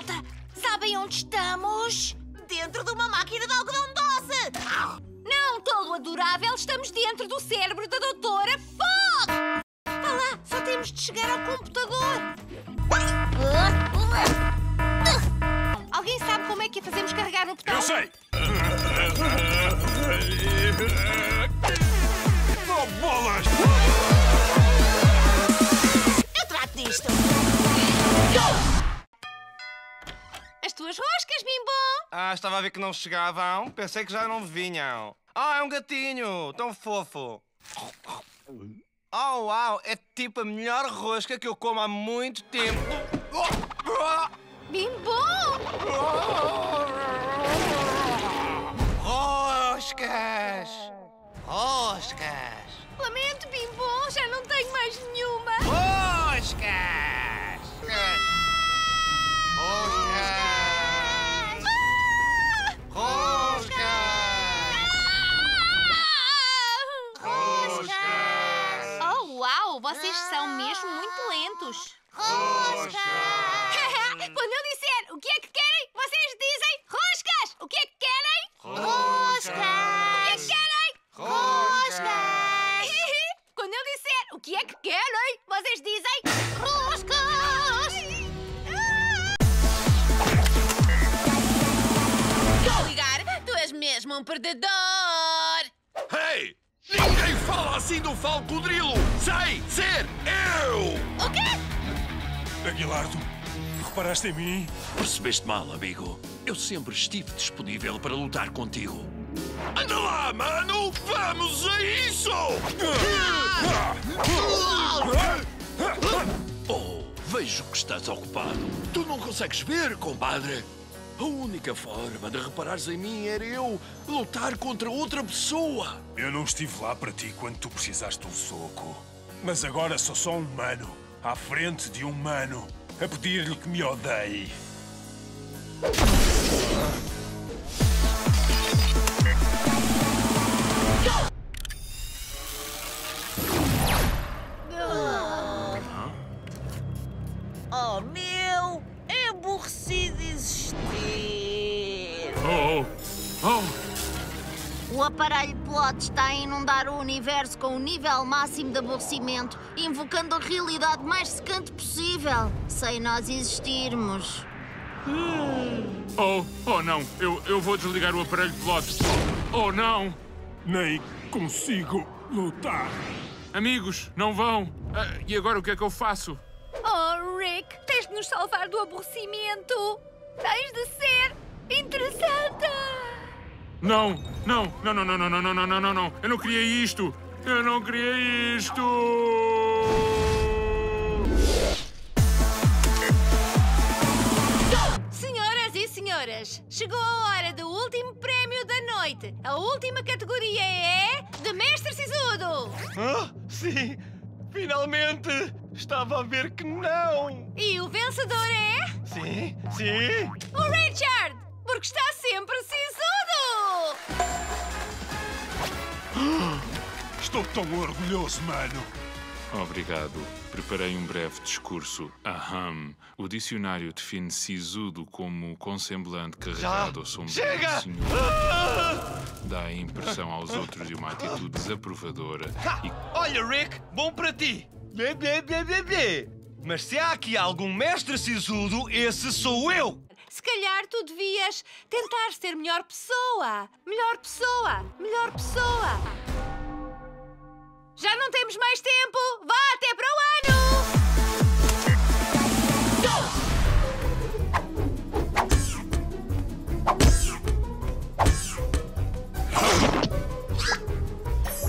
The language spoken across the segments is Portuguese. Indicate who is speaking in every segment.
Speaker 1: malta! Sabem onde estamos?
Speaker 2: Dentro de uma máquina de algodão doce!
Speaker 1: Não, tolo adorável, estamos dentro do cérebro da doutora Fox! Vá lá, só temos de chegar ao computador.
Speaker 3: Ah, estava a ver que não chegavam. Pensei que já não vinham. Ah, é um gatinho! Tão fofo! Oh, uau! É tipo a melhor rosca que eu como há muito tempo.
Speaker 1: Bimbo!
Speaker 3: Roscas! Roscas!
Speaker 1: Lamento, Bimbo, já não tenho mais nenhuma.
Speaker 3: Roscas!
Speaker 1: Vocês são mesmo muito lentos. Quando eu disser o que é que querem, vocês dizem roscas! O que é que querem?
Speaker 3: Roscas!
Speaker 1: O que é que querem?
Speaker 3: Roscas!
Speaker 1: Quando eu disser o que é que querem, vocês dizem roscas!
Speaker 2: Ligar! Tu és mesmo um perdedor!
Speaker 4: Hey! Ninguém fala assim do Falcodrilo! Sei ser eu!
Speaker 2: O quê?
Speaker 4: Aguilardo, reparaste em mim?
Speaker 5: Percebeste mal, amigo. Eu sempre estive disponível para lutar contigo.
Speaker 4: Anda lá, mano! Vamos a isso!
Speaker 5: Oh, vejo que estás ocupado. Tu não consegues ver, compadre? A única forma de reparares em mim era eu lutar contra outra pessoa.
Speaker 4: Eu não estive lá para ti quando tu precisaste de um soco. Mas agora sou só um humano, à frente de um humano, a pedir-lhe que me odeie.
Speaker 2: Oh,
Speaker 6: Oh,
Speaker 7: O aparelho plot está a inundar o universo com o nível máximo de aborrecimento, invocando a realidade mais secante possível, sem nós existirmos.
Speaker 6: oh, oh não. Eu, eu vou desligar o aparelho de plot. Oh não.
Speaker 4: Nem consigo lutar.
Speaker 6: Amigos, não vão. Ah, e agora o que é que eu faço?
Speaker 1: Oh, Rick, tens de nos salvar do aborrecimento. Tens de ser interessante.
Speaker 6: Não, não, não, não, não, não, não, não, não, não, não, não. Eu não queria isto. Eu não queria isto.
Speaker 1: Senhoras e senhores, chegou a hora do último prémio da noite. A última categoria é de Mestre Sisudo.
Speaker 3: Ah, sim! Finalmente! Estava a ver que não!
Speaker 1: E o vencedor é
Speaker 3: Sim, sim!
Speaker 1: o Richard, porque está sempre sisudo.
Speaker 4: Estou tão orgulhoso, mano.
Speaker 6: Obrigado. Preparei um breve discurso. Aham. O dicionário define sisudo como com semblante carregado ou sombrio.
Speaker 3: Chega!
Speaker 6: Senhor. Dá a impressão aos outros de uma atitude desaprovadora e
Speaker 3: Olha, Rick, bom para ti! Bé, bé, bé, bé, bé. Mas se há aqui algum mestre sisudo, esse sou eu!
Speaker 1: Se calhar tu devias tentar ser melhor pessoa. Melhor pessoa. Melhor pessoa. Já não temos mais tempo. Vá até para o ano.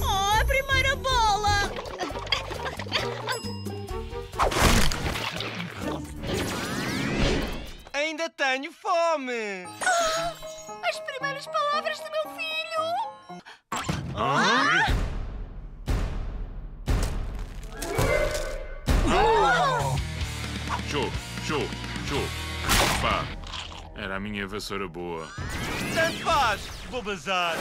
Speaker 2: Oh, a primeira bola!
Speaker 3: Ainda tenho fome!
Speaker 6: Show, show. Pá, era a minha vassoura boa.
Speaker 3: Tanto faz! Vou bazar!